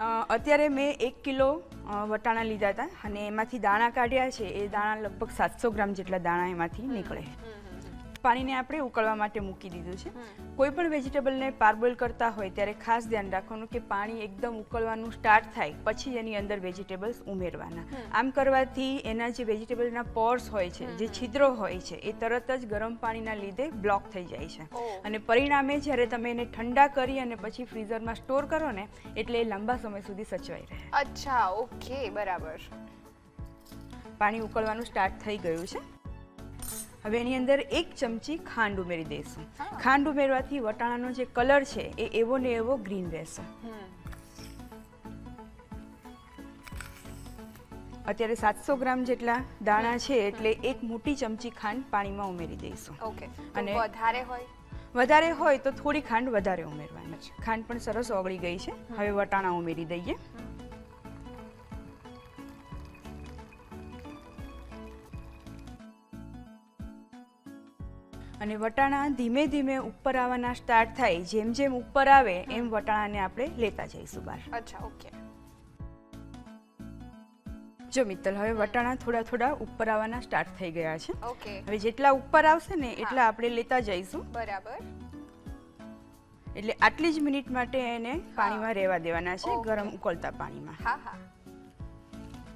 અત્યારે મેં એક કિલો વટાણા લીધા હતા અને એમાંથી દાણા કાઢ્યા છે. એ દાણા લગભગ સાતસો ગ્રામ જેટલા દાણા એમાંથી નીકળે. પાણીને આપણે ઉકળવા માટે મૂકી દીધું છે. કોઈ પણ વેજીટેબલને પારબોઇલ કરતા હોય ત્યારે ખાસ ધ્યાન રાખવાનું કે પાણી એકદમ ઉકળવાનું સ્ટાર્ટ થાય પછી એની અંદર વેજીટેબલ્સ ઉમેરવાના. આમ કરવાથી એના જે વેજીટેબલના પોર્સ હોય છે જે છિદ્રો હોય છે એ તરત જ ગરમ પાણીના લીધે બ્લોક થઈ જાય છે. અને પરિણામે જ્યારે તમે એને ઠંડા કરી અને પછી ફ્રીઝરમાં સ્ટોર કરો ને એટલે એ લાંબા સમય સુધી સચવાઈ રહે. અચ્છા ઓકે બરાબર. પાણી ઉકળવાનું સ્ટાર્ટ થઈ ગયું છે. હવે એની અંદર એક ચમચી ખાંડ ઉમેરી દઈશું. ખાંડ ઉમેરવાથી વટાણાનો જે કલર છે એ એવો ને એવો ગ્રીન રહેશે. અત્યારે સાતસો ગ્રામ જેટલા દાણા છે એટલે એક મોટી ચમચી ખાંડ પાણીમાં ઉમેરી દઈશું. ઓકે. અને- વધારે હોય? વધારે હોય તો થોડી ખાંડ વધારે ઉમેરવાની છે. ખાંડ પણ સરસ ઓગળી ગઈ છે. હવે વટાણા ઉમેરી દઈએ. અને વટાણા ધીમે ધીમે ઉપર આવવાના સ્ટાર્ટ થાય. જેમ જેમ ઉપર આવે એમ વટાણાને આપણે લેતા જઈશું બહાર. અચ્છા ઓકે. જો મિત્તલ હવે વટાણા થોડા થોડા ઉપર આવવાના સ્ટાર્ટ થઈ ગયા છે. ઓકે. હવે જેટલા ઉપર આવશે ને એટલા આપણે લેતા જઈશું. બરાબર. એટલે આટલી જ મિનિટ માટે એને પાણીમાં રહેવા દેવાના છે ગરમ ઉકળતા પાણીમાં. હા હા.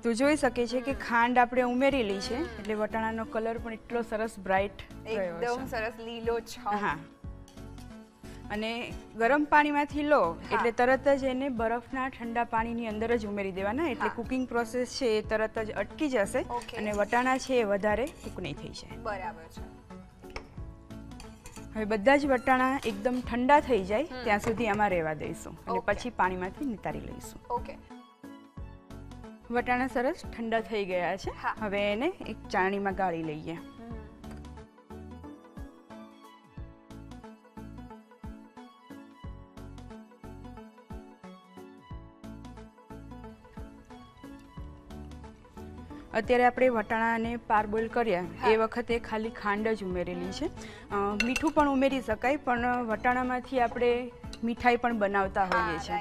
તો જોઈ શકે છે કે ખાંડ આપણે ઉમેરેલી છે એટલે વટાણાનો કલર પણ એટલો સરસ બ્રાઇટ એકદમ સરસ લીલો છમ. હા. અને ગરમ પાણીમાંથી લો એટલે તરત જ એને બરફના ઠંડા પાણીની અંદર જ ઉમેરી દેવાના એટલે. કુકિંગ પ્રોસેસ છે એ તરત જ અટકી જશે અને વટાણા છે એ વધારે કુક નહીં થઈ જાય. બરાબર છે. હવે બધા જ વટાણા એકદમ ઠંડા થઈ જાય ત્યાં સુધી આમાં રહેવા દઈશું અને પછી પાણીમાંથી નિતારી લઈશું. ઓકે. વટાણા સરસ ઠંડા થઈ ગયા છે. હવે એને એક ચાણીમાં ગાળી લઈએ. અત્યારે આપણે વટાણાને પારબોઇલ કર્યા એ વખતે ખાલી ખાંડ જ ઉમેરેલી છે. મીઠું પણ ઉમેરી શકાય પણ વટાણામાંથી આપણે મીઠાઈ પણ બનાવતા હોઈએ છીએ.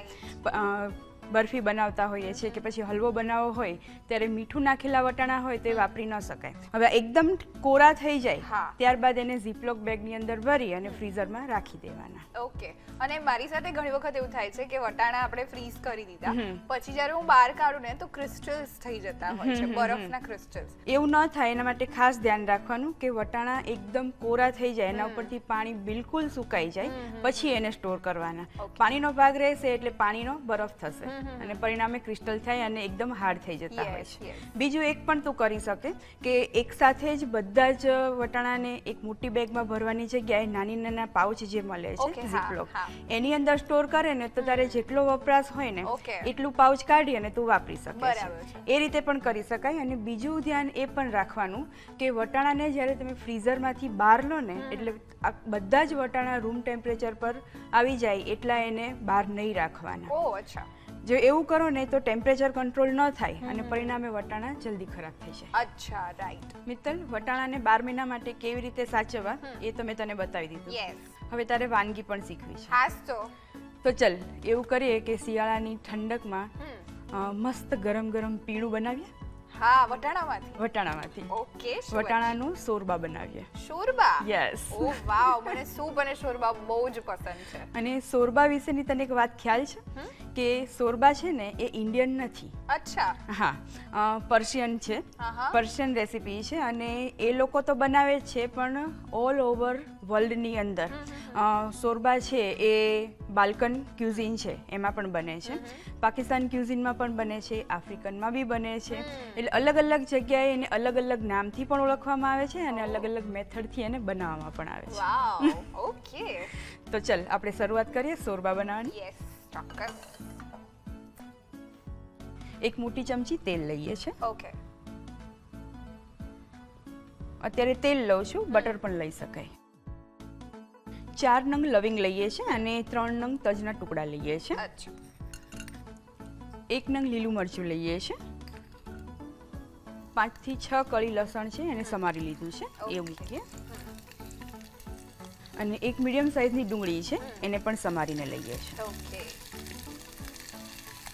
બરફી બનાવતા હોઈએ છીએ કે પછી હલવો બનાવવો હોય ત્યારે મીઠું નાખેલા વટાણા હોય તે વાપરી ન શકાય. હવે એકદમ કોરા થઈ જાય. ત્યારબાદ એને ઝીપલોક બેગની અંદર ભરી અને ફ્રીઝરમાં રાખી દેવાના. ઓકે. અને મારી સાથે ઘણી વખત એવું થાય છે કે વટાણા આપણે ફ્રીઝ કરી દીધા પછી જ્યારે હું બહાર કાઢું ને તો ક્રિસ્ટલ્સ થઈ જતા હોય છે બરફના ક્રિસ્ટલ્સ એવું ન થાય એના માટે ખાસ ધ્યાન રાખવાનું કે વટાણા એકદમ કોરા થઈ જાય એના ઉપરથી પાણી બિલકુલ સુકાઈ જાય. પછી એને સ્ટોર કરવાના. પાણીનો ભાગ રહેશે એટલે પાણીનો બરફ થશે. અને પરિણામે ક્રિસ્ટલ થાય અને એકદમ હાર્ડ થઈ જતા હોય છે. બીજું એક પણ તું કરી શકે કે એક સાથે જ બધા જ વટાણાને એક મોટી બેગમાં ભરવાની જગ્યાએ નાની નાના પાઉચ જે મળે છે ઝીપલોક એની અંદર સ્ટોર કરે ને તો તારે જેટલો વપરાશ હોય ને એટલું પાઉચ કાઢી અને તું વાપરી શકે છે. એ રીતે પણ કરી શકાય અને બીજું ધ્યાન એ પણ રાખવાનું કે વટાણાને જ્યારે તમે ફ્રીઝરમાંથી બહાર લો ને એટલે બધા જ વટાણા રૂમ ટેમ્પરેચર પર આવી જાય એટલા એને બહાર નહીં રાખવાના. ઓ અચ્છા. જો એવું કરો ને તો ટેમ્પરેચર કંટ્રોલ ન થાય અને પરિણામે વટાણા જલ્દી ખરાબ થઈ જાય. અચ્છા રાઈટ મિત્તલ વટાણાને બાર મહિના માટે કેવી રીતે સાચવવા એ તો મેં તને બતાવી દીધું. યસ હવે તારે વાનગી પણ શીખવી છે. હાસ તો. તો ચલ એવું કરીએ કે શિયાળાની ઠંડકમાં મસ્ત ગરમ ગરમ પીણું બનાવીએ. હા વટાણામાંથી. વટાણામાંથી. ઓકે વટાણાનું સોરબા બનાવીએ. શોરબા યસ ઓ વાવ મને સૂપ અને શોરબા બહુ જ પસંદ છે. અને સોરબા વિશેની તને એક વાત ખ્યાલ છે? કે સોરબા છે ને એ ઇન્ડિયન નથી. અચ્છા. હા પર્શિયન છે. પર્શિયન રેસીપી છે અને એ લોકો તો બનાવે જ છે પણ ઓલ ઓવર વર્લ્ડની અંદર. સોરબા છે એ બાલ્કન ક્યુઝિન છે એમાં પણ બને છે. પાકિસ્તાન ક્યુઝિનમાં પણ બને છે આફ્રિકનમાં બી બને છે. એટલે અલગ અલગ જગ્યાએ એને અલગ અલગ નામથી પણ ઓળખવામાં આવે છે અને અલગ અલગ મેથડથી એને બનાવવામાં પણ આવે છે. ઓકે. તો ચલ આપણે શરૂઆત કરીએ સોરબા બનાવવાની. યસ ચોક્કસ. એક મોટી ચમચી તેલ લઈએ છે. ઓકે. અત્યારે તેલ લઉં છું બટર પણ લઈ શકાય. ચાર નંગ લવિંગ લઈએ છીએ અને ત્રણ નંગ તજના ટુકડા લઈએ છીએ એક નંગ લીલું મરચું લઈએ છીએ પાંચથી છ કળી લસણ છે એને સમારી લીધું છે. એ. મૂકીએ. અને એક મીડિયમ સાઇઝની ડુંગળી છે એને પણ સમારીને લઈએ છીએ ઓકે.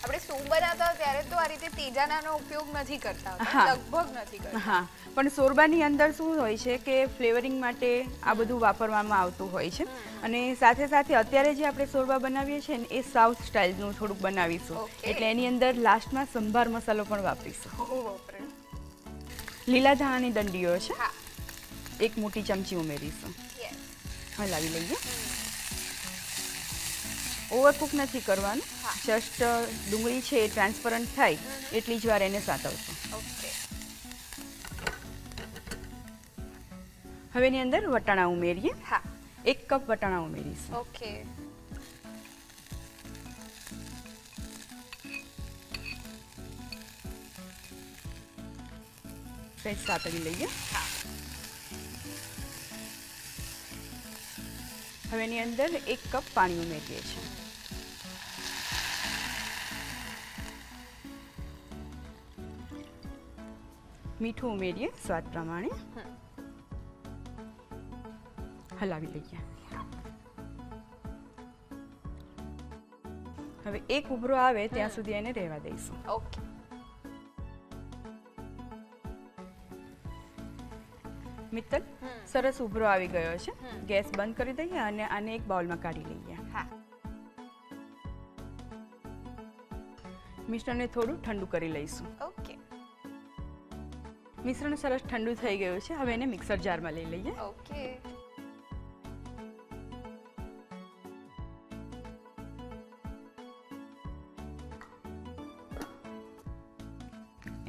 આપણે સૂપ બનાવતા ત્યારે તો આ રીતે તેજાનાનો ઉપયોગ નથી કરતા. લગભગ નથી કરતા. હા. પણ સોરબાની અંદર શું હોય છે કે ફ્લેવરિંગ માટે આ બધું વાપરવામાં આવતું હોય છે. અને સાથે સાથે અત્યારે જે આપણે સોરબા બનાવીએ છીએ ને એ સાઉથ સ્ટાઇલનું થોડુંક બનાવીશું. એટલે એની અંદર લાસ્ટમાં સંભાર મસાલો પણ વાપરીશું. લીલા ધાણાની દંડીઓ છે. હા. એક મોટી ચમચી ઉમેરીશું. હલાવી લઈએ. ઓવરકુક નથી કરવાનું. જસ્ટ ડુંગળી છે એ ટ્રાન્સપરન્ટ થાય એટલી જ વાર એને સાતવશું. ઓકે. હવે એની અંદર વટાણા ઉમેરીએ. હા. એક કપ વટાણા ઉમેરીશું. ઓકે. ફ્રેશ સાતળી લઈએ. હા. હવે એની અંદર એક કપ પાણી ઉમેરીએ છીએ. મીઠું ઉમેરીએ સ્વાદ પ્રમાણે. હલાવી લઈએ હવે એક ઉભરો આવે ત્યાં સુધી એને રહેવા દઈશું. ઓકે. મિત્તલ સરસ ઉભરો આવી ગયો છે. ગેસ બંધ કરી દઈએ અને આને એક બાઉલમાં કાઢી લઈએ. હા. મિશ્રણને થોડું ઠંડુ કરી લઈશું. ઓકે. મિશ્રણ સરસ ઠંડુ થઈ ગયું છે. હવે એને મિક્સર જારમાં લઈ લઈએ. ઓકે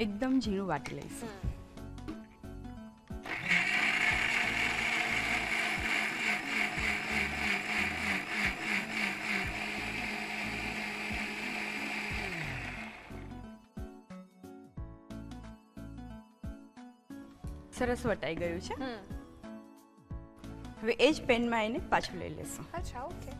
એકદમ ઝીણું વાટી લઈશું. સરસ વટાઈ ગયું છે. હવે એ જ પેનમાં એને પાછું લઈ લેશું. અચ્છા ઓકે.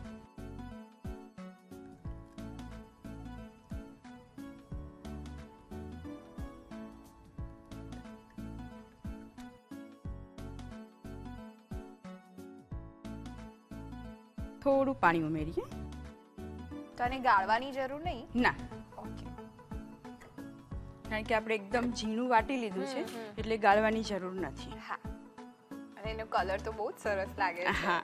થોડું પાણી ઉમેરીએ. તો આને ગાળવાની જરૂર નહીં? ના. કારણ કે આપણે એકદમ ઝીણું વાટી લીધું છે. એટલે ગાળવાની જરૂર નથી. હા. અને એનો કલર તો બહુ જ સરસ લાગે છે. હા.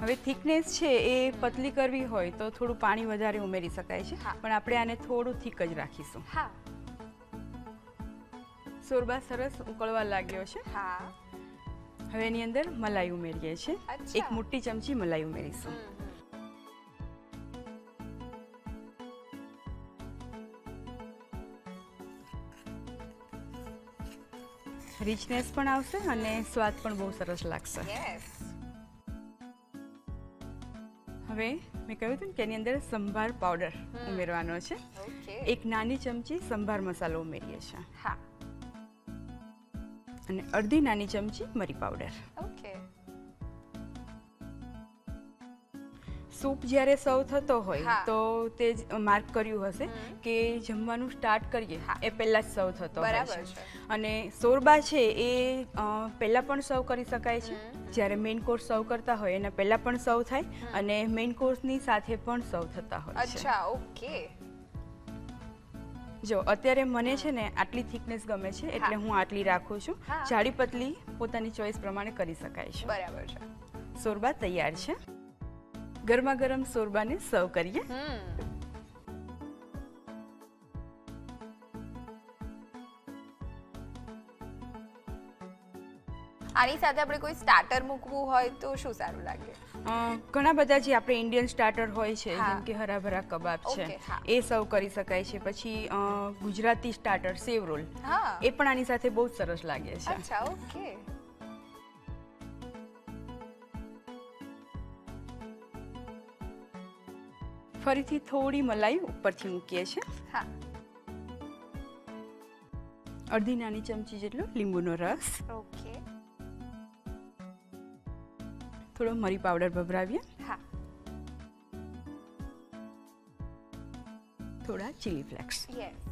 હવે થિકનેસ છે એ પતલી કરવી હોય તો થોડું પાણી વધારે ઉમેરી શકાય છે પણ આપણે આને થોડું થીક જ રાખીશું. હા. સોરબા સરસ ઉકળવા લાગ્યો છે. હા. હવે એની અંદર મલાઈ ઉમેરીએ છીએ. એક મોટી ચમચી મલાઈ ઉમેરીશું. રિચનેસ પણ આવશે અને સ્વાદ પણ બહુ સરસ લાગશે. હવે મેં કહ્યું હતું ને કે એની અંદર સંભાર પાવડર ઉમેરવાનો છે. એક નાની ચમચી સંભાર મસાલો ઉમેરીએ છીએ. હા. અને અડધી નાની ચમચી મરી પાવડર સૂપ જ્યારે સર્વ થતો હોય તો તે જ માર્ક કર્યું હશે કે જમવાનું સ્ટાર્ટ કરીએ હા. એ પહેલાં જ સર્વ થતો હોય બરાબર છે. અને સોરબા છે એ પહેલાં પણ સર્વ કરી શકાય છે. જ્યારે મેઇન કોર્સ સર્વ કરતા હોય એના પહેલાં પણ સર્વ થાય અને મેઇન કોર્સની સાથે પણ સર્વ થતા હોય અચ્છા ઓકે. જો અત્યારે મને છે ને આટલી થિકનેસ ગમે છે એટલે હું આટલી રાખું છું. જાડી પતલી પોતાની ચોઈસ પ્રમાણે કરી શકાય છે. બરાબર છે. સોરબા તૈયાર છે. ગરમા ગરમ સોરબાને સર્વ કરીએ. આની સાથે આપણે કોઈ સ્ટાર્ટર મૂકવું હોય તો શું સારું લાગે? ઘણા બધા જે આપણે ઇન્ડિયન સ્ટાર્ટર હોય છે જેમ કે હરાભરા કબાબ છે એ સર્વ કરી શકાય છે. પછી ગુજરાતી સ્ટાર્ટર સેવ રોલ હા. એ પણ આની સાથે બહુ સરસ લાગે છે. અચ્છા ઓકે. ફરીથી થોડી મલાઈ ઉપરથી મૂકીએ છીએ. હા. અડધી નાની ચમચી જેટલો લીંબુનો રસ. ઓકે. થોડો મરી પાવડર ભભરાવીએ. હા. થોડા ચીલી ફ્લેક્સ યસ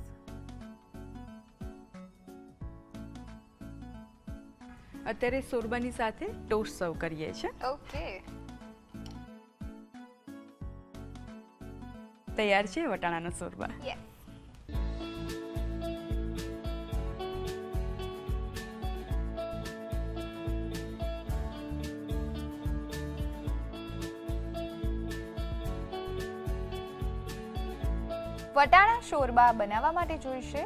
અત્યારે સોરબાની સાથે ટોસ્ટ સર્વ કરીએ છીએ. ઓકે. તૈયાર છે વટાણાનો શોરબા. વટાણા શોરબા બનાવવા માટે જોઈશે,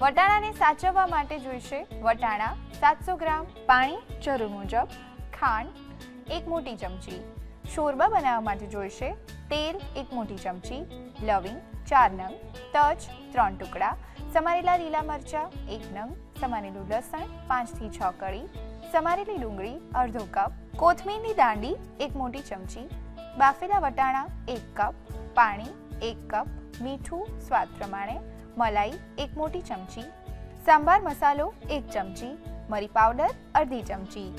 વટાણાને સાચવવા માટે જોઈશે, વટાણા સાતસો ગ્રામ, પાણી જરૂર મુજબ, ખાંડ એક મોટી ચમચી, શોરબા બનાવવા માટે જોઈશે તેલ એક મોટી ચમચી, લવિંગ ચાર નંગ, તજ ત્રણ ટુકડા, સમારેલા લીલા મરચાં એક નંગ, સમારેલું લસણ પાંચથી છ કળી, સમારેલી ડુંગળી અડધો કપ, કોથમીરની દાંડી એક મોટી ચમચી, બાફેલા વટાણા એક કપ, પાણી એક કપ, મીઠું સ્વાદ પ્રમાણે, મલાઈ એક મોટી ચમચી, સાંભાર મસાલો એક ચમચી, મરી પાવડર અડધી ચમચી.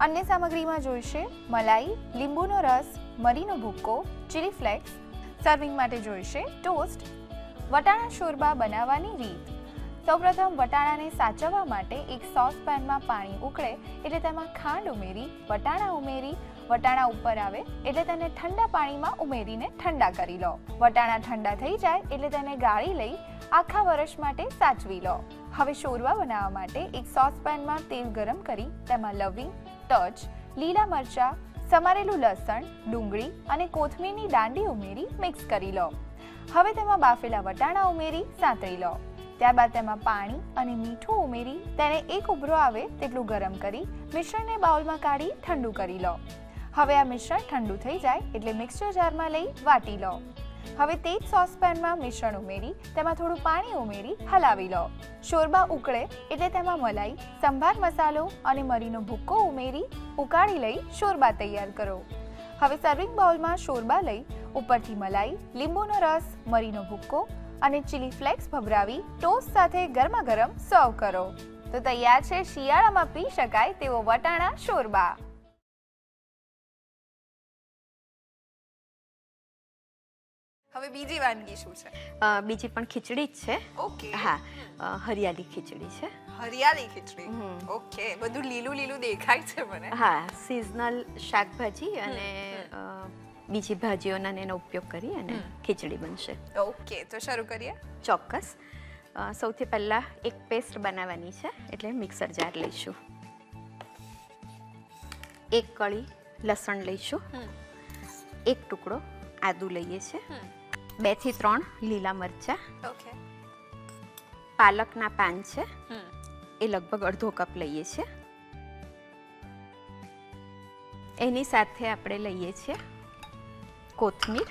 અન્ય સામગ્રીમાં જોઈશે મલાઈ, લીંબુનો રસ મરીનો ભૂક્કો ચીલી ફ્લેક્સ સર્વિંગ માટે જોઈશે ટોસ્ટ વટાણા શોરબા બનાવવાની રીત. સૌપ્રથમ વટાણાને સાચવવા માટે એક સોસપેનમાં પાણી ઉકળે, એટલે તેમાં ખાંડ ઉમેરી, વટાણા ઉમેરી, વટાણા ઉપર આવે, એટલે તેને ઠંડા પાણીમાં ઉમેરીને ઠંડા કરી લો. વટાણા ઠંડા થઈ જાય, એટલે તેને ગાળી લઈ આખા વર્ષ માટે સાચવી લો. હવે શોરવા બનાવવા માટે એક સોસપેનમાં તેલ ગરમ કરી, તેમાં લવિંગ, તજ, લીલા મરચાં સમારેલું લસણ, ડુંગળી અને કોથમીરની દાંડી ઉમેરી મિક્સ કરી લો. હવે તેમાં બાફેલા વટાણા ઉમેરી સાંતળી લો. ત્યારબાદ તેમાં પાણી અને મીઠું ઉમેરી તેને એક ઉભરો આવે તેટલું ગરમ કરી મિશ્રણને બાઉલમાં કાઢી ઠંડુ કરી લો. હવે આ મિશ્રણ ઠંડુ થઈ જાય એટલે મિક્સર જારમાં લઈ વાટી લો. હવે તે જ સોસપેનમાં મિશ્રણ ઉમેરી, તેમાં થોડું પાણી ઉમેરી, હલાવી લો. શોરબા ઉકળે એટલે તેમાં મલાઈ, સંભાર મસાલો અને મરીનો ભૂક્કો ઉમેરી, ઉકાળી લઈ શોરબા તૈયાર કરો. હવે સર્વિંગ બાઉલમાં શોરબા લઈ ઉપરથી મલાઈ, લીંબુનો રસ, મરીનો ભૂક્કો અને ચીલી ફ્લેક્સ ભભરાવી ટોસ્ટ સાથે ગરમા ગરમ સર્વ કરો. તો તૈયાર છે શિયાળામાં પી શકાય તેવો વટાણા શોરબા. હવે બીજી વાનગી શું છે? બીજી પણ ખીચડી જ છે. ઓકે. હા હરિયાળી ખીચડી છે. હરિયાળી ખીચડી. ઓકે. બધું લીલું લીલું દેખાય છે મને. હા સિઝનલ શાકભાજી અને બીજી ભાજીઓના એનો ઉપયોગ કરી અને. ખીચડી બનશે. ઓકે. તો શરૂ કરીએ? ચોક્કસ. સૌથી પહેલાં એક પેસ્ટ બનાવવાની છે એટલે મિક્સર જાર લઈશું. એક કળી લસણ લઈશું. એક ટુકડો આદુ લઈએ છીએ. બેથી ત્રણ લીલા મરચાં. ઓકે પાલકના પાન છે. એ લગભગ અડધો કપ લઈએ છીએ. એની સાથે આપણે લઈએ છીએ કોથમીર.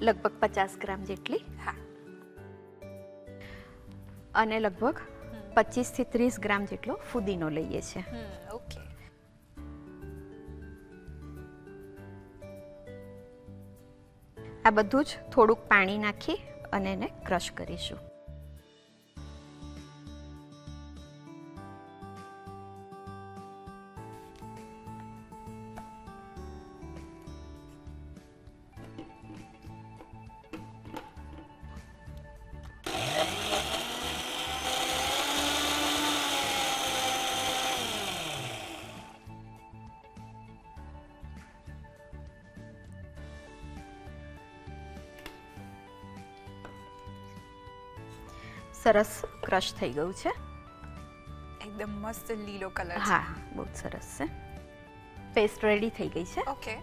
લગભગ પચાસ ગ્રામ જેટલી. હા. અને લગભગ પચીસથી ત્રીસ ગ્રામ જેટલો ફુદીનો લઈએ છીએ. ઓકે આ બધું જ થોડુંક પાણી નાખી અને એને ક્રશ કરીશું. સરસ ક્રશ થઈ ગયું છે. એકદમ મસ્ત લીલો કલર છે. હા બહુ સરસ છે. પેસ્ટ રેડી થઈ ગઈ છે. ઓકે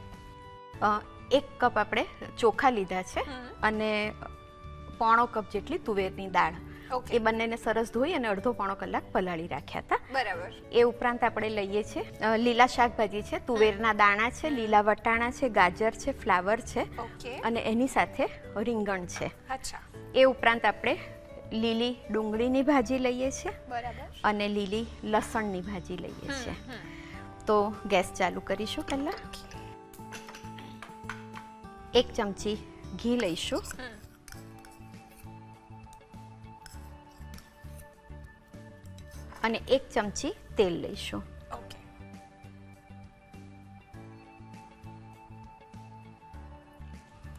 એક કપ આપણે ચોખા લીધા છે અને પોણો કપ જેટલી તુવેરની દાળ. એ બંનેને સરસ ધોઈ અને અડધો પોણો કલાક પલાળી રાખ્યા હતા. બરાબર. એ ઉપરાંત આપણે લઈએ છીએ લીલા શાકભાજી છે તુવેરના દાણા છે લીલા વટાણા છે ગાજર છે ફ્લાવર છે અને એની સાથે રીંગણ છે. અચ્છા. એ ઉપરાંત આપણે લીલી ડુંગળીની ભાજી લઈએ છીએ બરાબર. અને લીલી લસણની ભાજી લઈએ છીએ. તો ગેસ ચાલુ કરીશું પહેલાં. એક ચમચી ઘી લઈશું. અને એક ચમચી તેલ લઈશું.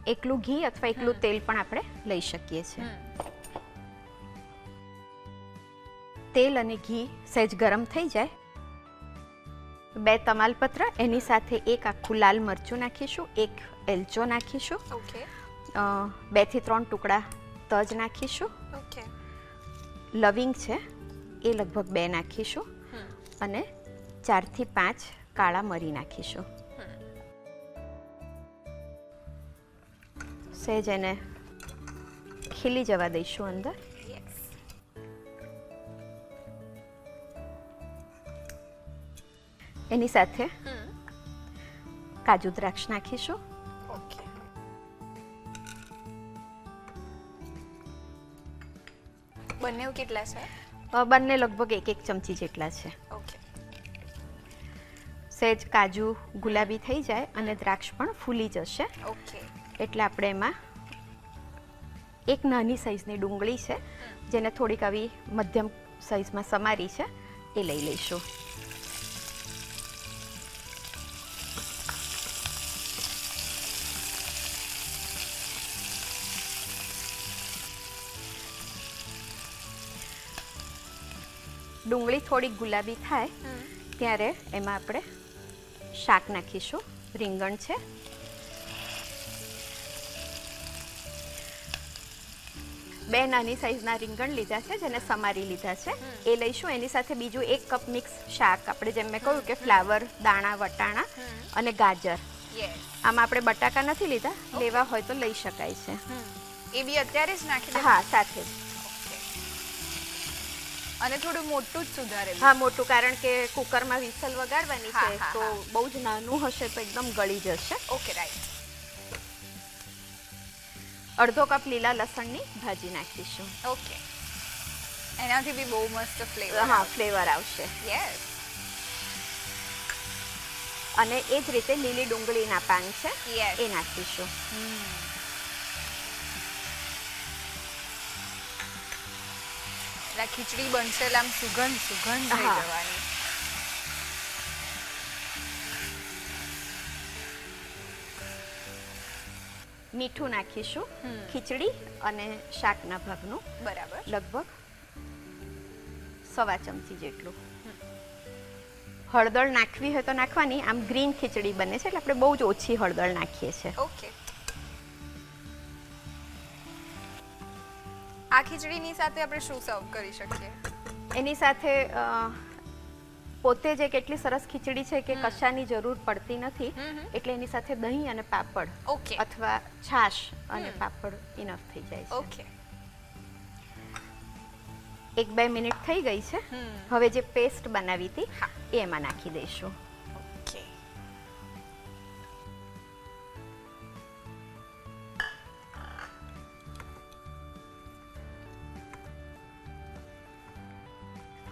એકલું ઘી અથવા એકલું તેલ પણ આપણે લઈ શકીએ છીએ. તેલ અને ઘી સહેજ ગરમ થઈ જાય. બે તમાલપત્ર એની સાથે એક આખું લાલ મરચું નાખીશું એક એલચો નાખીશું. ઓકે. બેથી ત્રણ ટુકડા તજ નાખીશું. ઓકે. લવિંગ છે એ લગભગ બે નાખીશું. અને ચારથી પાંચ કાળા મરી નાખીશું. સહેજ એને ખીલી જવા દઈશું અંદર. એની સાથે કાજુ દ્રાક્ષ નાખીશું. ઓકે. બંને કેટલા છે? બંને લગભગ એક એક ચમચી જેટલા છે. ઓકે. સહેજ કાજુ ગુલાબી થઈ જાય અને દ્રાક્ષ પણ ફૂલી જશે. ઓકે. એટલે આપણે એમાં એક નાની સાઈઝની ડુંગળી છે જેને થોડીક આવી મધ્યમ સાઈઝમાં સમારી છે એ લઈ લઈશું. ડુંગળી થોડી ગુલાબી થાય ત્યારે એમાં આપણે શાક નાખીશું. રીંગણ છે. બે નાની સાઈઝના રીંગણ લીધા છે જેને સમારી લીધા છે. એ લઈશું. એની સાથે બીજું એક કપ મિક્સ શાક. આપણે જેમ મેં કહ્યું કે ફ્લાવર દાણા વટાણા અને ગાજર. આમાં આપણે બટાકા નથી લીધા. લેવા હોય તો લઈ શકાય છે. એ બી અત્યારે જ નાખી હા સાથે જ. અને થોડું મોટું જ સુધારેલું. હા મોટું કારણ કે કુકરમાં વિસલ વગાડવાની છે તો બહુ જ નાનું હશે તો એકદમ ગળી જશે. ઓકે રાઈટ અડધો કપ લીલા લસણની ભાજી નાખીશું. ઓકે એનાથી બી બહુ મસ્ત ફ્લેવર હા ફ્લેવર આવશે. યસ અને એ જ રીતે લીલી ડુંગળીના પાન છે. એ નાખીશું. એટલે ખીચડી બનશે એટલે આમ સુગંધ સુગંધ થઈ હા. જવાની. મીઠું નાખીશું હમ. ખીચડી અને શાકના ભાગનું. બરાબર. લગભગ સવા ચમચી જેટલું. હળદર નાખવી હોય તો નાખવાની. આમ ગ્રીન ખીચડી બને છે એટલે આપણે બહુ જ ઓછી હળદર નાખીએ છીએ. ઓકે. આ ખીચડીની સાથે આપણે શું સર્વ કરી શકીએ? એની સાથે પોતે જે કેટલી સરસ ખીચડી છે કે કશાની જરૂર પડતી નથી. એટલે એની સાથે દહીં અને પાપડ ઓકે. અથવા છાશ અને પાપડ ઇનફ થઈ જાય છે. ઓકે. એક બે મિનિટ થઈ ગઈ છે. હવે જે પેસ્ટ બનાવી હતી એ એમાં નાખી દઈશું.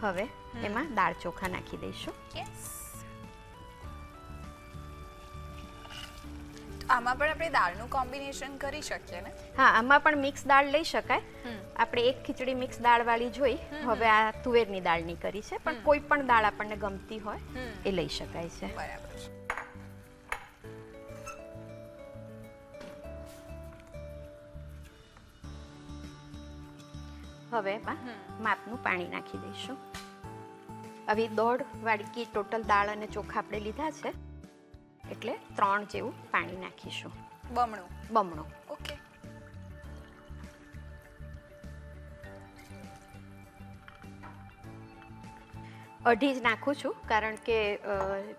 હવે એમાં દાળ ચોખા નાખી દઈશું. આમાં પણ આપણે દાળનું કોમ્બિનેશન કરી શકીએ ને? હા આમાં પણ મિક્સ દાળ લઈ શકાય. આપણે એક ખીચડી મિક્સ દાળ વાળી જોઈ હવે આ તુવેરની દાળની કરી છે પણ કોઈ પણ દાળ આપણને ગમતી હોય. એ લઈ શકાય છે. બરાબર હવે એમાં માપનું પાણી નાખી દઈશું. આવી દોઢ વાડકી ટોટલ દાળ અને ચોખા આપણે લીધા છે. એટલે ત્રણ જેવું પાણી નાખીશું. બમણું. બમણું. ઓકે. અઢી જ નાખું છું કારણ કે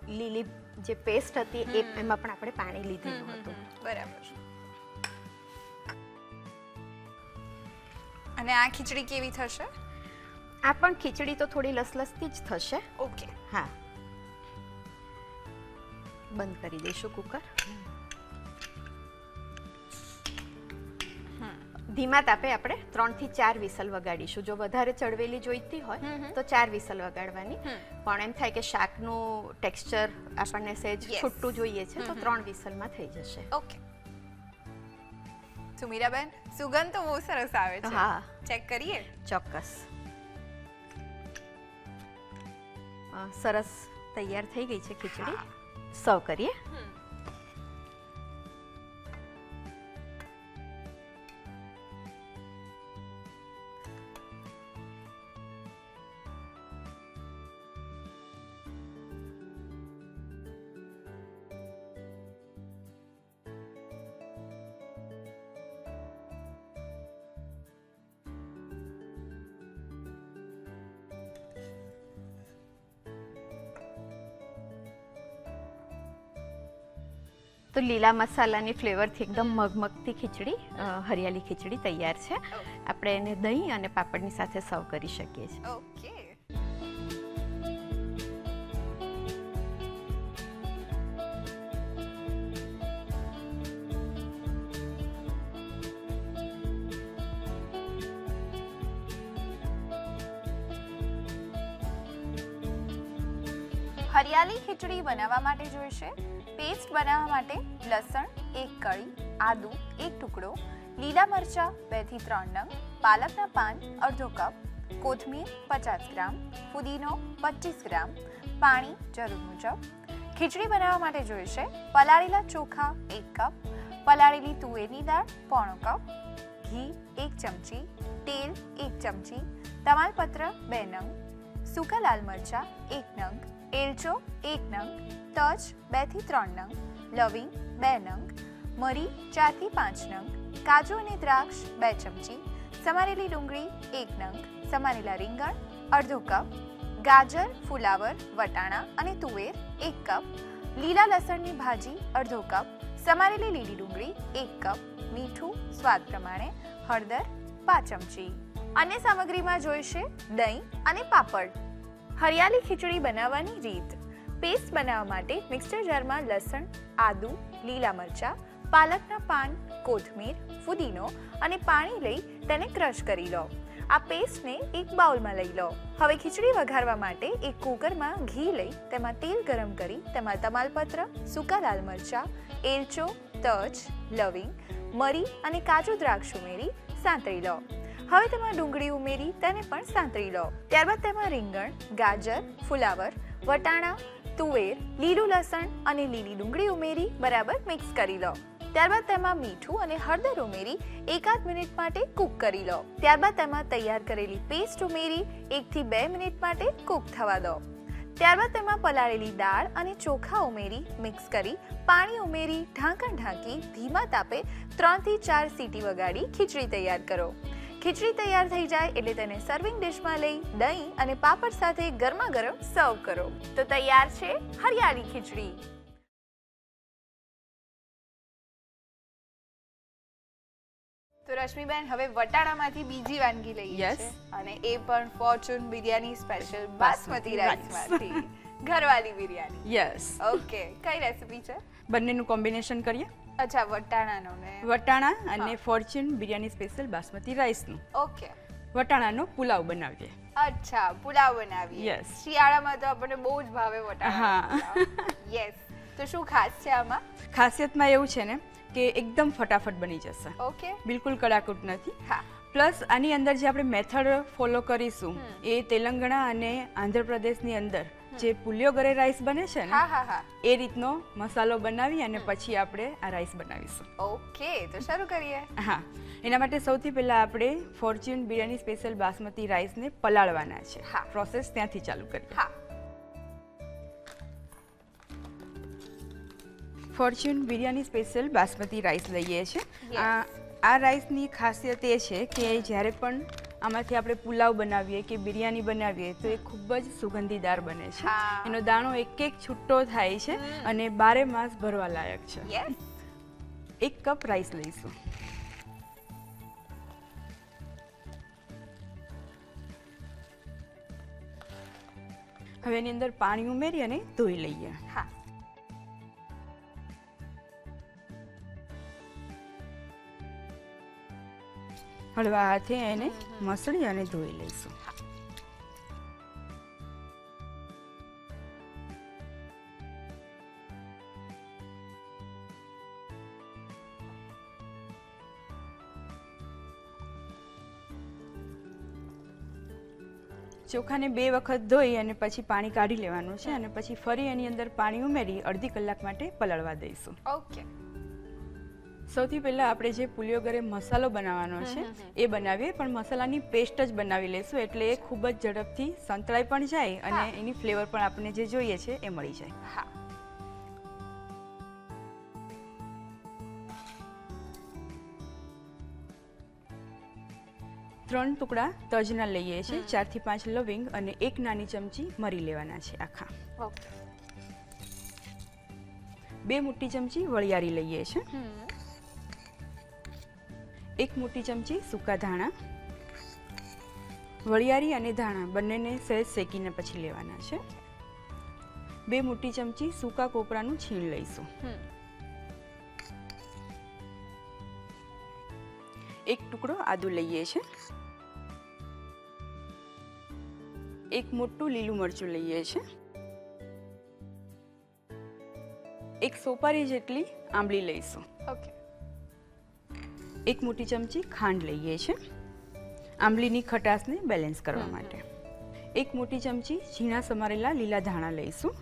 લીલી જે પેસ્ટ હતી એ એમાં પણ આપણે પાણી લીધેલું હતું. બરાબર. અને આ ખીચડી કેવી થશે? આ પણ ખીચડી તો થોડી લસલસતી જ થશે. ઓકે. હા. બંધ કરી દઈશું કુકર. ધીમા તાપે આપણે ત્રણથી ચાર વિસલ વગાડીશું. જો વધારે ચડવેલી જોઈતી હોય તો ચાર વિસલ વગાડવાની. પણ એમ થાય કે શાકનું ટેક્સચર આપણને સહેજ. છૂટું જોઈએ છે તો ત્રણ વિસલમાં થઈ જશે. ઓકે. સુમીરાબેન સુગંધ તો બહુ સરસ આવે છે. હા. ચેક કરીએ? ચોક્કસ. સરસ તૈયાર થઈ ગઈ છે ખીચડી. સર્વ કરીએ? તો લીલા મસાલાની ફ્લેવરથી એકદમ મગમગતી ખીચડી હરિયાળી ખીચડી તૈયાર છે. આપણે એને દહીં અને પાપડની સાથે સર્વ કરી શકીએ છીએ. ઓકે હરિયાળી ખીચડી બનાવવા માટે જોઈશે. પેસ્ટ બનાવવા માટે લસણ, એક કળી, આદુ, એક ટુકડો, લીલા મરચાં, બેથી ત્રણ નંગ, પાલકના પાન, અડધો કપ, કોથમીર, પચાસ ગ્રામ, ફુદીનો, પચીસ ગ્રામ, પાણી જરૂર મુજબ. ખીચડી બનાવવા માટે જોઈશે પલાળેલા ચોખા, એક કપ, પલાળેલી તુવેરની દાળ, પોણો કપ, ઘી, એક ચમચી, તેલ, એક ચમચી, તમાલપત્ર, બે નંગ સૂકા લાલ મરચા એક નંગ, એલચો એક નંગ, તજ બેથી ત્રણ નંગ, લવિંગ બે નંગ, મરી ચારથી પાંચ નંગ, કાજુ અને દ્રાક્ષ બે ચમચી, સમારેલી ડુંગળી એક નંગ, સમારેલા રીંગણ અડધો કપ, ગાજર, ફુલાવર, વટાણા અને તુવેર એક કપ, લીલા લસણની ભાજી અડધો કપ, સમારેલી લીલી ડુંગળી એક કપ, મીઠું સ્વાદ પ્રમાણે હળદર પાંચ ચમચી. અન્ય સામગ્રીમાં જોઈશે દહીં અને પાપડ. હરિયાળી ખીચડી બનાવવાની રીત. પેસ્ટ બનાવવા માટે મિક્સર જારમાં લસણ, આદુ, લીલા મરચાં, પાલકના પાન, કોથમીર, ફુદીનો અને પાણી લઈ તેને ક્રશ કરી લો. આ પેસ્ટને એક બાઉલમાં લઈ લો. હવે ખીચડી વઘારવા માટે એક કુકરમાં ઘી લઈ તેમાં તેલ ગરમ કરી તેમાં તમાલપત્ર, સૂકા લાલ મરચાં, એલચો, તજ, લવિંગ, મરી અને કાજુ દ્રાક્ષ ઉમેરી સાંતળી લો. હવે તેમાં ડુંગળી ઉમેરી, તેને પણ સાંતળી લો. ત્યારબાદ તેમાં રીંગણ, ગાજર, ફુલાવર, વટાણા, તુવેર, લીલું લસણ અને લીલી ડુંગળી ઉમેરી, બરાબર મિક્સ કરી લો. ત્યારબાદ તેમાં મીઠું અને હળદર ઉમેરી, એકાદ મિનિટ માટે કૂક કરી લો. ત્યારબાદ તેમાં તૈયાર કરેલી પેસ્ટ ઉમેરી, એકથી બે મિનિટ માટે કૂક થવા દો. ત્યારબાદ તેમાં પલાળેલી દાળ અને ચોખા ઉમેરી, મિક્સ કરી, પાણી ઉમેરી, ઢાંકણ ઢાંકી, ધીમા તાપે ત્રણથી ચાર સીટી વગાડી ખીચડી તૈયાર કરો. ખીચડી તૈયાર થઈ જાય એટલે તેને સર્વિંગ ડિશમાં લઈ દહીં અને પાપડ સાથે ગરમા ગરમ સર્વ કરો. તો તૈયાર છે હરિયાળી ખીચડી. તો રશ્મિબેન હવે વટાણામાંથી બીજી વાનગી લઈએ. છે અને એ પણ ફોર્ચ્યુન બિરયાની સ્પેશિયલ બાસમતી બાસમતી રાઈસમાંથી. ઘરવાળી બિરયાની. યસ ઓકે કઈ રેસિપી છે? બંનેનું કોમ્બિનેશન કરીએ? અચ્છા વટાણાનો ને. વટાણા અને ફોર્ચ્યુન બિરયાની સ્પેશિયલ બાસમતી રાઈસનું ઓકે. વટાણાનો પુલાવ બનાવીએ. અચ્છા પુલાવ બનાવીએ. યસ શિયાળામાં તો આપણને બહુ જ ભાવે વટાણા હા. યસ તો શું ખાસ છે આમાં? ખાસિયતમાં એવું છે ને કે એકદમ ફટાફટ બની જશે. ઓકે. બિલકુલ કડાકૂટ નથી. હા. પ્લસ આની અંદર જે આપણે મેથડ ફોલો કરીશું એ તેલંગાણા અને આંધ્રપ્રદેશની અંદર જે પુલિયોગરે રાઈસ બને છે ને હા હા હા. એ રીતનો મસાલો બનાવી અને પછી આપણે આ રાઈસ બનાવીશું. ઓકે તો શરૂ કરીએ. હા એના માટે સૌથી પહેલાં આપણે ફોર્ચ્યુન બિરયાની સ્પેશિયલ બાસમતી રાઈસને પલાળવાના છે. હા. પ્રોસેસ ત્યાંથી ચાલુ કરીએ. હા. Fortune biryani special basmati rice લઈએ છીએ. આ આ રાઈસની ખાસિયત એ છે કે જ્યારે પણ આમાંથી આપણે પુલાવ બનાવીએ કે બિરયાની બનાવીએ તો એ ખૂબ જ સુગંધીદાર બને છે. એનો દાણો એક એક છૂટો થાય છે અને બારે માસ ભરવા લાયક છે. એક કપ રાઈસ લઈશું. હવે એની અંદર પાણી ઉમેરી અને ધોઈ લઈએ. હા. હળવા હાથે એને મસળી અને ધોઈ લઈશું. ચોખાને બે વખત ધોઈ અને પછી પાણી કાઢી લેવાનું છે અને પછી ફરી એની અંદર પાણી ઉમેરી અડધી કલાક માટે પલળવા દઈશું. ઓકે. સૌથી પહેલાં આપણે જે પુલિયોગરે મસાલો બનાવવાનો છે એ બનાવીએ પણ મસાલાની પેસ્ટ જ બનાવી લઈશું એટલે એ ખૂબ જ ઝડપથી સંતળાઈ પણ જાય અને એની ફ્લેવર પણ આપણને જે જોઈએ છે એ મળી જાય. હા. ત્રણ ટુકડા તજના લઈએ છીએ ચારથી પાંચ લવિંગ અને એક નાની ચમચી મરી લેવાના છે આખા. બે મોટી ચમચી વળિયારી લઈએ છે હમ. એક મોટી ચમચી સૂકા ધાણા વળિયારી અને ધાણા બંનેને સહેજ શેકીને પછી લેવાના છે. બે મોટી ચમચી સૂકા કોપરાનું છીણ લઈશું. એક ટુકડો આદુ લઈએ છે. એક મોટું લીલું મરચું લઈએ છે. એક સોપારી જેટલી આંબલી લઈશું. ઓકે એક મોટી ચમચી ખાંડ લઈએ છીએ આંબલીની ખટાશને બેલેન્સ કરવા માટે. એક મોટી ચમચી ઝીણા સમારેલા લીલા ધાણા લઈશું.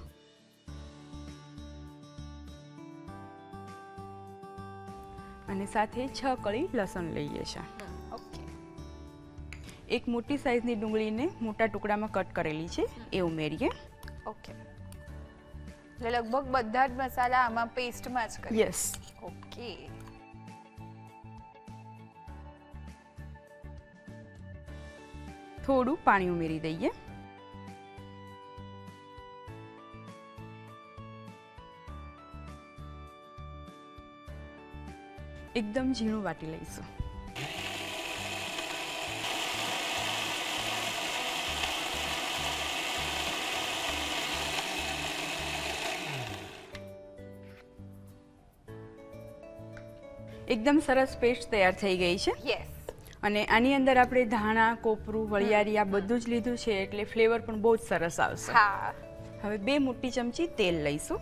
અને સાથે છ કળી લસણ લઈએ છીએ. ઓકે એક મોટી સાઈઝની ડુંગળીને મોટા ટુકડામાં કટ કરેલી છે એ ઉમેરીએ. ઓકે એટલે લગભગ બધા જ મસાલા આમાં પેસ્ટમાં જ કરીએ. યસ ઓકે થોડું પાણી ઉમેરી દઈએ. એકદમ ઝીણું વાટી લઈશું. એકદમ સરસ પેસ્ટ તૈયાર થઈ ગઈ છે. યસ અને આની અંદર આપણે ધાણા કોપરું વળિયારી આ બધું જ લીધું છે એટલે ફ્લેવર પણ બહુ જ સરસ આવશે. હવે બે મોટી ચમચી તેલ લઈશું.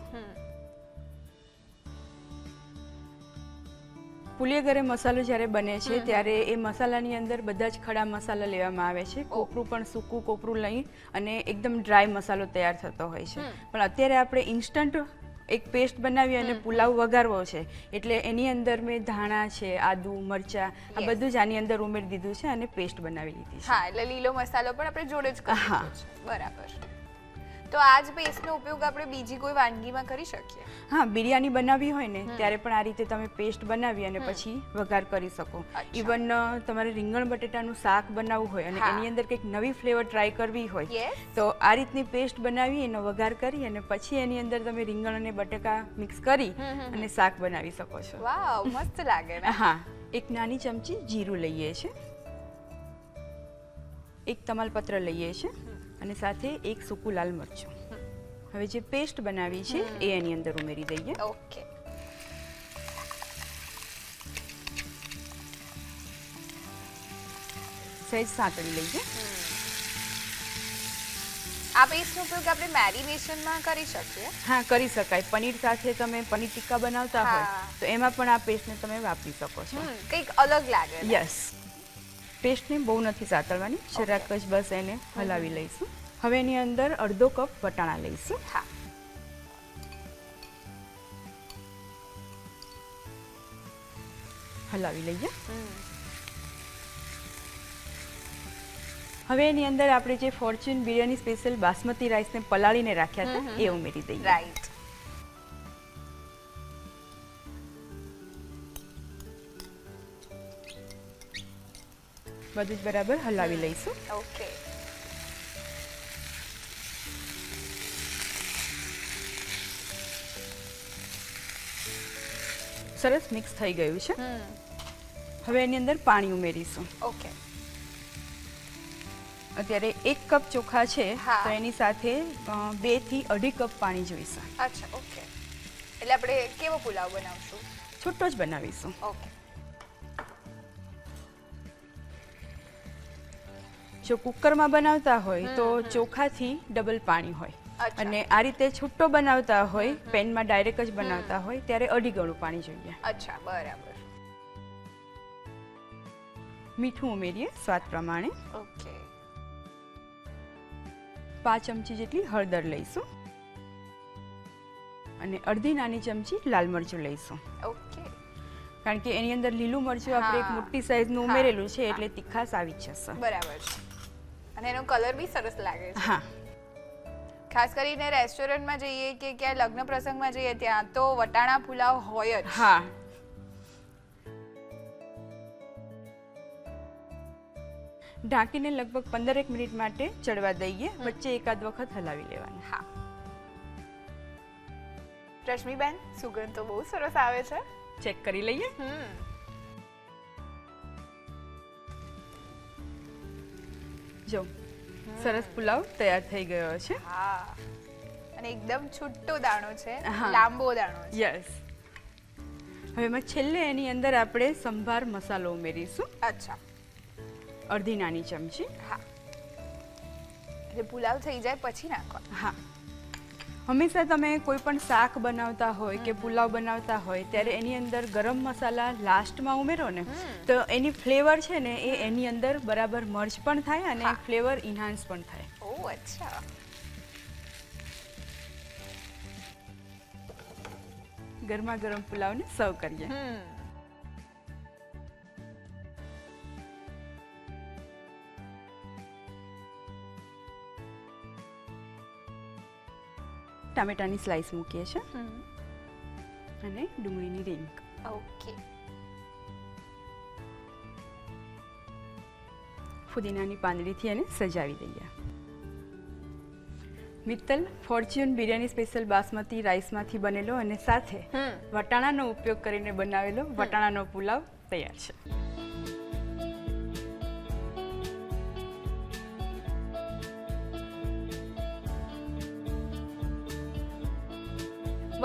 પુલિયે પુલિયગરે મસાલો જ્યારે બને છે ત્યારે એ મસાલાની અંદર બધા જ ખડા મસાલા લેવામાં આવે છે. કોપરું પણ સૂકું કોપરું લઈ અને એકદમ ડ્રાય મસાલો તૈયાર થતો હોય છે. પણ અત્યારે આપણે ઇન્સ્ટન્ટ એક પેસ્ટ બનાવી અને પુલાવ વઘારવો છે. એટલે એની અંદર મેં ધાણા છે આદુ મરચા આ બધું જ આની અંદર ઉમેરી દીધું છે અને પેસ્ટ બનાવી લીધી છે. હા એટલે લીલો મસાલો પણ આપણે જોડે જ હા. બરાબર. તો આ જ પેસ્ટનો ઉપયોગ આપણે બીજી કોઈ વાનગીમાં કરી શકીએ? હા બિરયાની બનાવી હોય ને ત્યારે પણ આ રીતે તમે પેસ્ટ બનાવી અને પછી વઘાર કરી શકો. ઇવન તમારે રીંગણ બટેટાનું શાક બનાવવું હોય અને એની અંદર કંઈક નવી ફ્લેવર ટ્રાય કરવી હોય તો આ રીતની પેસ્ટ બનાવી એનો વઘાર કરી અને પછી એની અંદર તમે રીંગણ અને બટેકા મિક્સ કરી અને શાક બનાવી શકો છો. વાવ મસ્ત લાગે હા એક નાની ચમચી જીરું લઈએ છે એક તમાલપત્ર લઈએ છે અને સાથે એક સૂકું લાલ મરચું. હવે જે પેસ્ટ બનાવી છે એ એની અંદર ઉમેરી દઈએ. ઓકે. સહેજ સાંકળી લઈએ. આ પેસ્ટનો ઉપયોગ આપણે મેરિનેશનમાં કરી શકીએ? હા કરી શકાય. પનીર સાથે તમે પનીર ટિક્કા બનાવતા હોય તો એમાં પણ આ પેસ્ટને તમે વાપરી શકો છો. કંઈક અલગ લાગે? યસ. પેસ્ટને બહુ નથી સાતળવાની. જરાક જ બસ એને હલાવી લઈશું. હવે એની અંદર અડધો કપ વટાણા લઈશું. હા. હલાવી લઈએ. હવે એની અંદર આપણે જે ફોર્ચ્યુન બિરયાની સ્પેશિયલ બાસમતી રાઈસને પલાળીને રાખ્યા હતા એ ઉમેરી દઈએ. રાઈટ બધું જ બરાબર હલાવી લઈશું. ઓકે. સરસ મિક્સ થઈ ગયું છે. હવે એની અંદર પાણી ઉમેરીશું. ઓકે. અત્યારે એક કપ ચોખા છે. તો એની સાથે બેથી અઢી કપ પાણી જોઈશે. અચ્છા ઓકે. એટલે આપણે કેવો પુલાવ બનાવશું? છૂટો જ બનાવીશું. ઓકે. જો કુકરમાં બનાવતા હોય તો ચોખાથી ડબલ પાણી હોય. અને આ રીતે છૂટો બનાવતા હોય પેનમાં ડાયરેક્ટ જ બનાવતા હોય ત્યારે અઢી ગણું પાણી જોઈએ. અચ્છા બરાબર. મીઠું ઉમેરીએ સ્વાદ પ્રમાણે. ઓકે. પાંચ ચમચી જેટલી હળદર લઈશું. અને અડધી નાની ચમચી લાલ મરચું લઈશું. ઓકે. કારણ કે એની અંદર લીલું મરચું આપણે એક મોટી સાઈઝનું ઉમેરેલું છે એટલે તીખાશ આવી જ જશે. બરાબર છે. અને એનો કલર બી સરસ લાગે છે. હા. ખાસ કરીને રેસ્ટોરન્ટમાં જઈએ કે ક્યાંય લગ્ન પ્રસંગમાં જઈએ ત્યાં તો વટાણા પુલાવ હોય જ. હા. ઢાંકીને લગભગ પંદરેક મિનિટ માટે ચડવા દઈએ. વચ્ચે એકાદ વખત હલાવી લેવાનું. હા. રશ્મિબેન સુગંધ તો બહુ સરસ આવે છે. ચેક કરી લઈએ. હમ. જો સરસ પુલાવ તૈયાર થઈ ગયો છે હા. અને એકદમ છૂટો દાણો છે. લાંબો દાણો છે. યસ. હવે એમાં છેલ્લે એની અંદર આપણે સંભાર મસાલો ઉમેરીશું. અચ્છા. અડધી નાની ચમચી. હા. એટલે પુલાવ થઈ જાય પછી નાખવા હા. હંમેશા તમે કોઈ પણ શાક બનાવતા હોય કે પુલાવ બનાવતા હોય ત્યારે એની અંદર ગરમ મસાલા લાસ્ટમાં ઉમેરો ને તો એની ફ્લેવર છે ને એ એની અંદર બરાબર મર્જ પણ થાય અને ફ્લેવર ઇન્હાન્સ પણ થાય. ઓ અચ્છા. ગરમા ગરમ પુલાવને સર્વ કરીએ. ટામેટાની સ્લાઈસ મૂકીએ છીએ. અને ડુંગળીની રીંગ. ઓકે ફુદીનાની પાંદડીથી એને સજાવી દઈએ. મિત્તલ ફોર્ચ્યુન બિરયાની સ્પેશિયલ બાસમતી રાઈસમાંથી બનેલો અને સાથે વટાણાનો ઉપયોગ કરીને બનાવેલો વટાણાનો પુલાવ તૈયાર છે.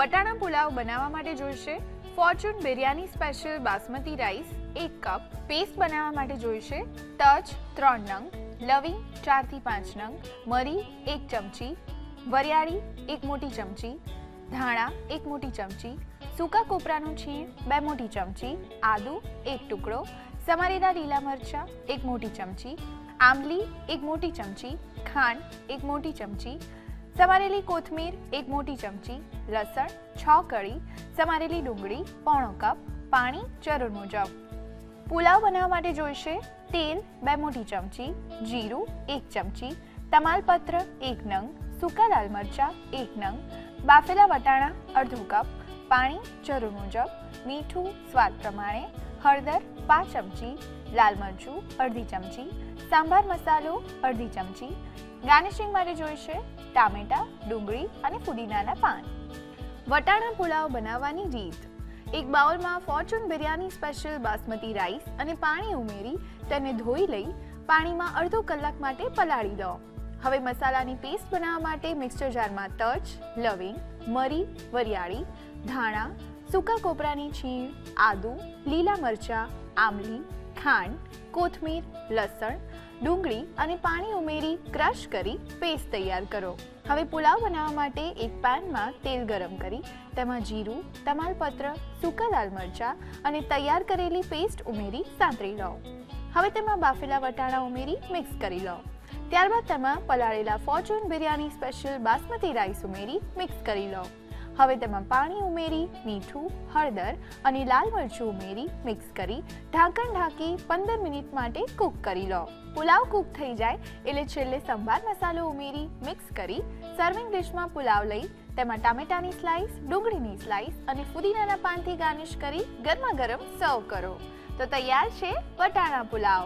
વટાણા પુલાવ બનાવવા માટે જોઈશે. Fortune biryani special basmati rice, એક કપ. પેસ્ટ બનાવવા માટે જોઈશે. તજ, ત્રણ નંગ. લવિંગ, ચારથી પાંચ નંગ. મરી, એક ચમચી. વરિયાળી, એક મોટી ચમચી. ધાણા, એક મોટી ચમચી. સૂકા કોપરાનું છીણ, બે મોટી ચમચી. આદુ, એક ટુકડો. સમારેલા લીલા મરચાં, એક મોટી ચમચી. આંબલી, એક મોટી ચમચી. ખાંડ, એક મોટી ચમચી. સમારેલી કોથમીર, એક મોટી ચમચી, લસણ, છ કળી, સમારેલી ડુંગળી, પોણો કપ, પાણી જરૂર મુજબ પુલાવ બનાવવા માટે જોઈશે તેલ, બે મોટી ચમચી, જીરું, એક ચમચી, તમાલપત્ર, એક નંગ, સૂકા લાલ મરચાં, એક નંગ, બાફેલા વટાણા, અડધો કપ, પાણી જરૂર મુજબ મીઠું, સ્વાદ પ્રમાણે, હળદર, પાંચ ચમચી, લાલ મરચું, અડધી ચમચી, સાંભાર મસાલો, અડધી ચમચી. ગાર્નિશિંગ માટે જોઈશે ટામેટા, ડુંગળી અને ફુદીનાના પાન. વટાણા પુલાવ બનાવવાની રીત. એક બાઉલમાં Fortune biryani special basmati rice અને પાણી ઉમેરી તેને ધોઈ લઈ પાણીમાં અડધો કલાક માટે પલાળી દો. હવે મસાલાની પેસ્ટ બનાવવા માટે મિક્સર જારમાં તજ, લવિંગ, મરી, વરિયાળી, ધાણા, સૂકા કોપરાની છીણ, આદુ, લીલા મરચાં આમલી ખાંડ, કોથમીર, લસણ, ડુંગળી અને પાણી ઉમેરી ક્રશ કરી પેસ્ટ તૈયાર કરો. હવે પુલાવ બનાવવા માટે એક પેનમાં તેલ ગરમ કરી, તેમાં જીરું, તમાલપત્ર, સૂકા લાલ મરચાં અને તૈયાર કરેલી પેસ્ટ ઉમેરી સાંતળી લો. હવે તેમાં બાફેલા વટાણા ઉમેરી મિક્સ કરી લો. ત્યારબાદ તેમાં પલાળેલા Fortune biryani special basmati rice ઉમેરી મિક્સ કરી લો. હવે તેમાં પાણી ઉમેરી, મીઠું, હળદર અને લાલ મરચું ઉમેરી, મિક્સ કરી ઢાંકણ ઢાંકી પંદર મિનિટ માટે કૂક કરી લો. પુલાવ કૂક થઈ જાય એટલે છેલ્લે સંભાર મસાલો ઉમેરી, મિક્સ કરી સર્વિંગ ડિશમાં પુલાવ લઈ, તેમાં ટામેટાની સ્લાઈસ ડુંગળીની સ્લાઈસ અને ફુદીનાના પાનથી ગાર્નિશ કરી ગરમા ગરમ સર્વ કરો. તો તૈયાર છે વટાણા પુલાવ.